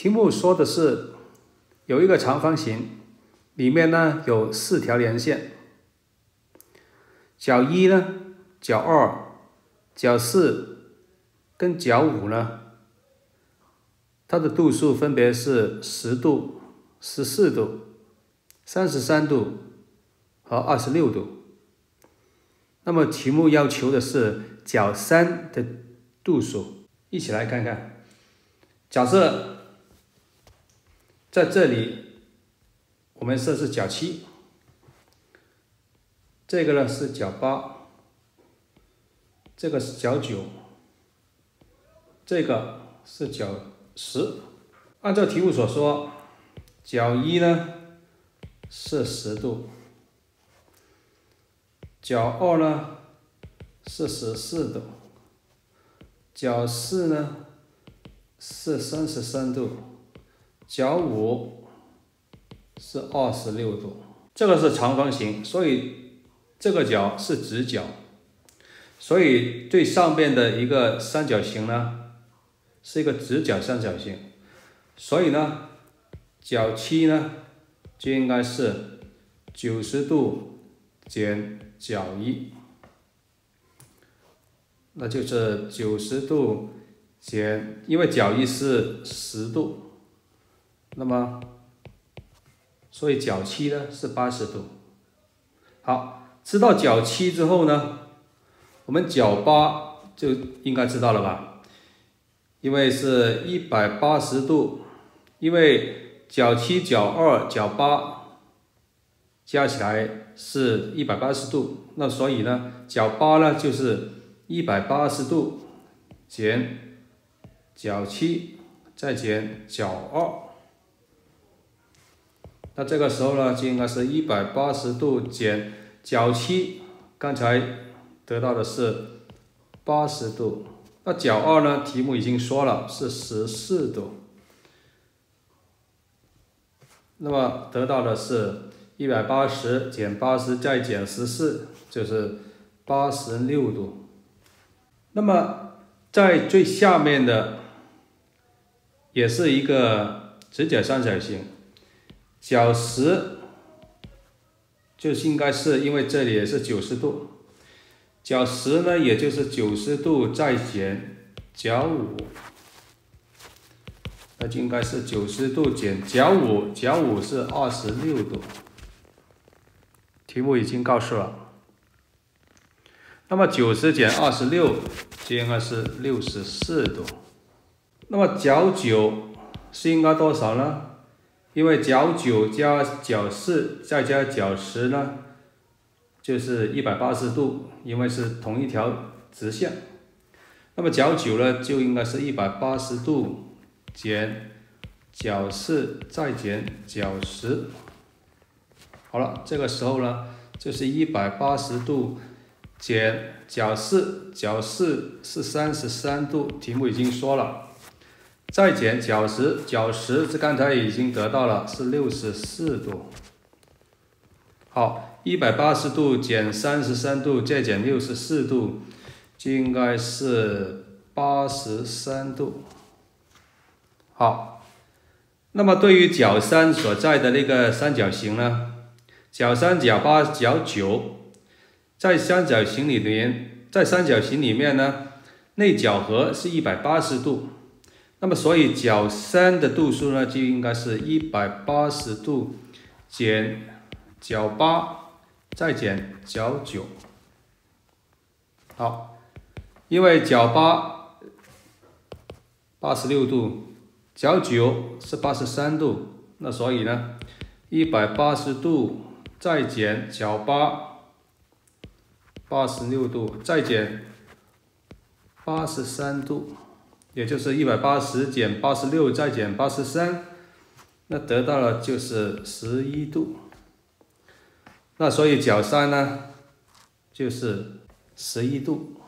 题目说的是有一个长方形，里面呢有四条连线，角一呢、角二、角四跟角五呢，它的度数分别是十度、十四度、三十三度和二十六度。那么题目要求的是角三的度数，一起来看看。假设在这里，我们设置角七，这个呢是角八，这个是角九，这个是角十。按照题目所说，角一呢是十度，角二呢是十四度，角四呢是三十三度。角五是二十六度，这个是长方形，所以这个角是直角，所以最上边的一个三角形呢是一个直角三角形，所以呢角七呢就应该是九十度减角一，那就是九十度减，因为角一是十度。那么，所以角七呢是八十度。好，知道角七之后呢，我们角八就应该知道了吧？因为是一百八十度，因为角七、角二、角八加起来是一百八十度，那所以呢，角八呢就是一百八十度减角七再减角二。那这个时候呢，就应该是一百八十度减角七，刚才得到的是八十度。那角二呢？题目已经说了是十四度。那么得到的是一百八十减八十再减十四，就是八十六度。那么在最下面的也是一个直角三角形。角十就是应该是因为这里也是九十度，角十呢也就是九十度再减角五，那就应该是九十度减角五，角五是二十六度。题目已经告诉了，那么九十减二十六就应该是六十四度，那么角九是应该多少呢？因为角九加角四再加角十呢，就是一百八十度，因为是同一条直线。那么角九呢，就应该是一百八十度减角四再减角十。好了，这个时候呢，就是一百八十度减角四，角四是三十三度，题目已经说了。再减角十，角十这刚才已经得到了是六十四度。好，一百八十度减三十三度再减六十四度，就应该是八十三度。好，那么对于角三所在的那个三角形呢？角三、角八、角九，在三角形里面，在三角形里面呢，内角和是一百八十度。那么，所以角三的度数呢，就应该是一百八十度减角八，再减角九。好，因为角八八十六度，角九是八十三度，那所以呢，一百八十度再减角八，八十六度再减八十三度。也就是一百八十减八十六再减八十三，那得到了就是十一度。那所以角三呢，就是十一度。